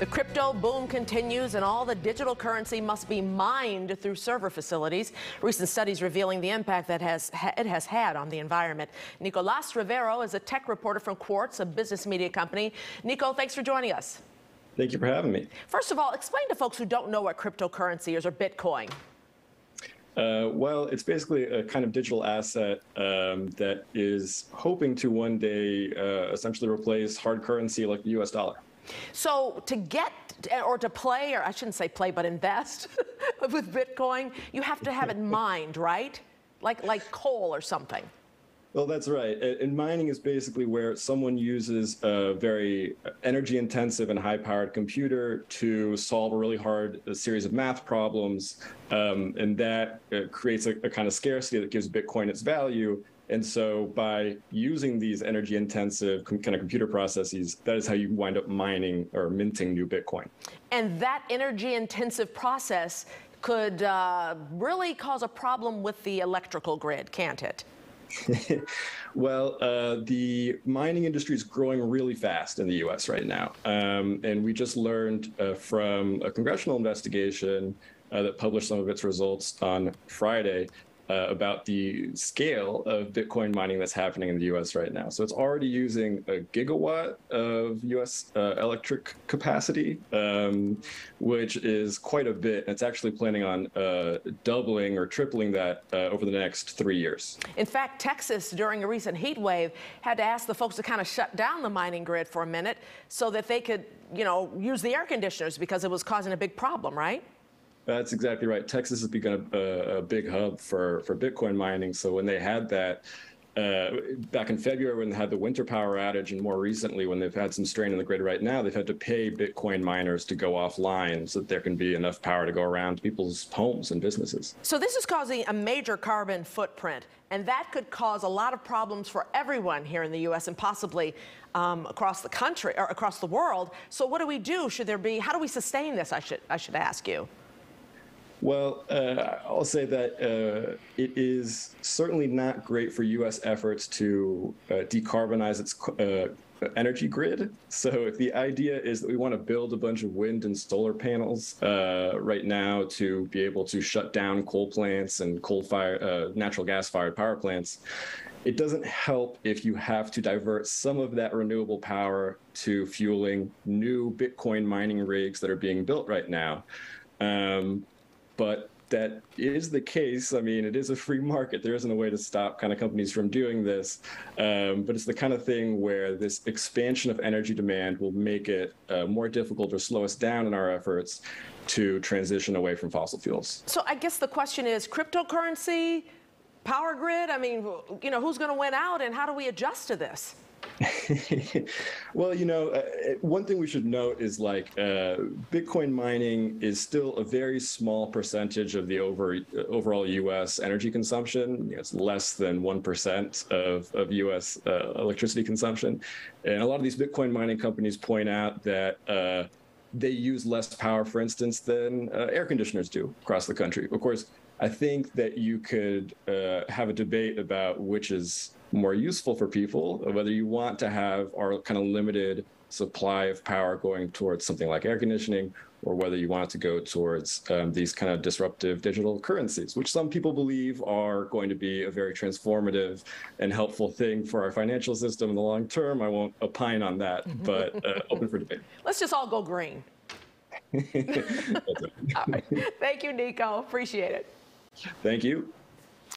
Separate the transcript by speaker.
Speaker 1: The crypto boom continues, and all the digital currency must be mined through server facilities. Recent studies revealing the impact that has it has had on the environment. Nicolas Rivero is a tech reporter from Quartz, a business media company. Nico, thanks for joining us.
Speaker 2: Thank you for having me.
Speaker 1: First of all, explain to folks who don't know what cryptocurrency is or Bitcoin.
Speaker 2: Uh, well, it's basically a kind of digital asset um, that is hoping to one day uh, essentially replace hard currency like the US dollar.
Speaker 1: So to get or to play, or I shouldn't say play, but invest with Bitcoin, you have to have it mined, right? Like like coal or something.
Speaker 2: Well, that's right. And mining is basically where someone uses a very energy intensive and high powered computer to solve a really hard series of math problems. Um, and that uh, creates a, a kind of scarcity that gives Bitcoin its value. And so by using these energy intensive kind of computer processes, that is how you wind up mining or minting new Bitcoin.
Speaker 1: And that energy intensive process could uh, really cause a problem with the electrical grid, can't it?
Speaker 2: well, uh, the mining industry is growing really fast in the US right now. Um, and we just learned uh, from a congressional investigation uh, that published some of its results on Friday uh, about the scale of Bitcoin mining that's happening in the US right now. So it's already using a gigawatt of US uh, electric capacity, um, which is quite a bit. It's actually planning on uh, doubling or tripling that uh, over the next three years.
Speaker 1: In fact, Texas, during a recent heat wave, had to ask the folks to kind of shut down the mining grid for a minute so that they could, you know, use the air conditioners because it was causing a big problem, right?
Speaker 2: That's exactly right. Texas has become a, a, big hub for, for Bitcoin mining. So when they had that uh, back in February, when they had the winter power outage, and more recently, when they've had some strain in the grid right now, they've had to pay Bitcoin miners to go offline so that there can be enough power to go around people's homes and businesses.
Speaker 1: So this is causing a major carbon footprint, and that could cause a lot of problems for everyone here in the U.S. and possibly um, across the country or across the world. So what do we do? Should there be? How do we sustain this? I should I should ask you.
Speaker 2: Well, uh, I'll say that uh, it is certainly not great for U.S. efforts to uh, decarbonize its uh, energy grid. So, if the idea is that we want to build a bunch of wind and solar panels uh, right now to be able to shut down coal plants and coal fire, uh, natural gas fired power plants, it doesn't help if you have to divert some of that renewable power to fueling new Bitcoin mining rigs that are being built right now. Um, but that is the case. I mean, it is a free market. There isn't a way to stop kind of companies from doing this. Um, but it's the kind of thing where this expansion of energy demand will make it uh, more difficult or slow us down in our efforts to transition away from fossil fuels.
Speaker 1: So I guess the question is cryptocurrency, power grid. I mean, you know, who's going to win out and how do we adjust to this?
Speaker 2: well, you know, uh, one thing we should note is like uh, Bitcoin mining is still a very small percentage of the over uh, overall U.S. energy consumption. You know, it's less than one percent of of U.S. Uh, electricity consumption, and a lot of these Bitcoin mining companies point out that uh, they use less power, for instance, than uh, air conditioners do across the country. Of course, I think that you could have a debate about which is more useful for people, whether you want to have our kind of limited supply of power going towards something like air conditioning, or whether you want it to go towards um, these kind of disruptive digital currencies, which some people believe are going to be a very transformative and helpful thing for our financial system in the long term. I won't opine on that, but uh, open for debate.
Speaker 1: Let's just all go green. all right. Thank you, Nico. Appreciate it.
Speaker 2: Thank you.